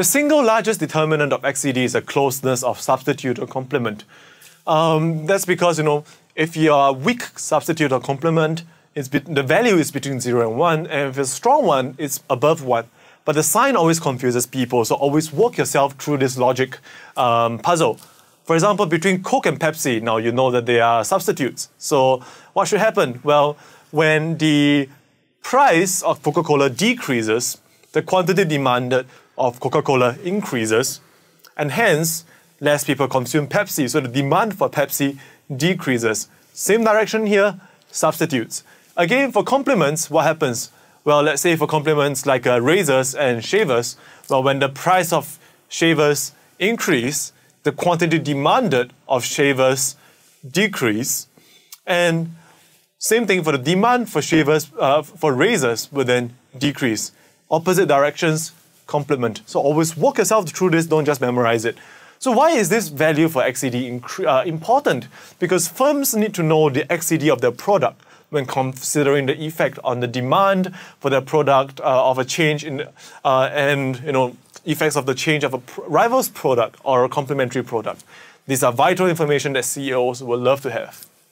The single largest determinant of XED is the closeness of substitute or complement. Um, that's because, you know, if you are weak substitute or complement, the value is between 0 and 1, and if it's a strong one, it's above 1. But the sign always confuses people, so always walk yourself through this logic um, puzzle. For example, between Coke and Pepsi, now you know that they are substitutes. So what should happen? Well, when the price of Coca-Cola decreases, the quantity demanded of Coca-Cola increases, and hence less people consume Pepsi. So the demand for Pepsi decreases. Same direction here, substitutes. Again, for complements, what happens? Well, let's say for complements like uh, razors and shavers, well, when the price of shavers increase, the quantity demanded of shavers decrease. And same thing for the demand for shavers, uh, for razors will then decrease. Opposite directions, complement. So always walk yourself through this, don't just memorize it. So why is this value for XED uh, important? Because firms need to know the XED of their product when considering the effect on the demand for their product uh, of a change in uh, and you know effects of the change of a rival's product or a complementary product. These are vital information that CEOs will love to have.